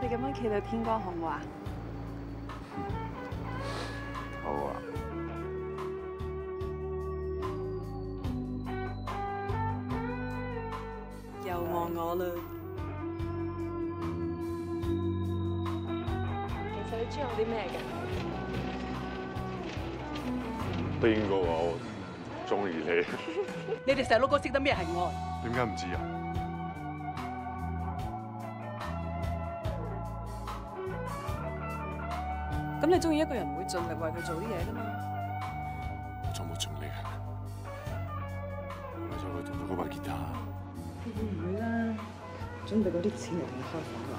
我哋咁樣企到天光好唔好啊？好啊。又望我啦。其實你中意我啲咩嘅？邊個話我中意你？你哋細佬哥識得咩係愛？點解唔知啊？咁你中意一個人會盡力為佢做啲嘢噶嘛？我仲冇盡力啊！為咗佢同咗嗰把吉他。會唔會啦？準備嗰啲錢嚟同你開房啦。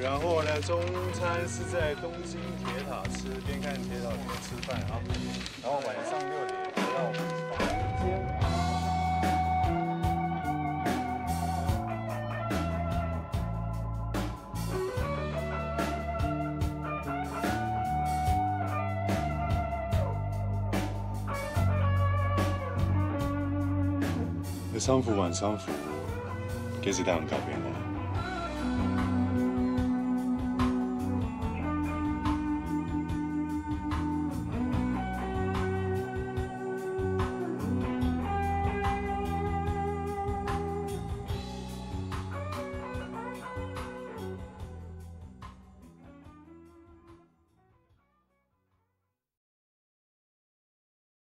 然后呢，中餐是在东京铁塔吃，边看铁塔边吃饭啊。然后晚上六点回到房间。你衫褲還衫褲，幾時得閒交俾我？